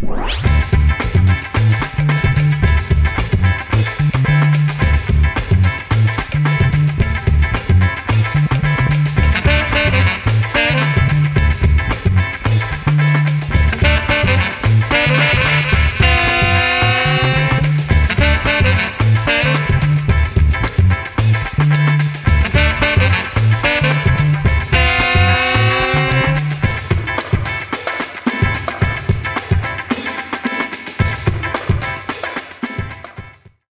Música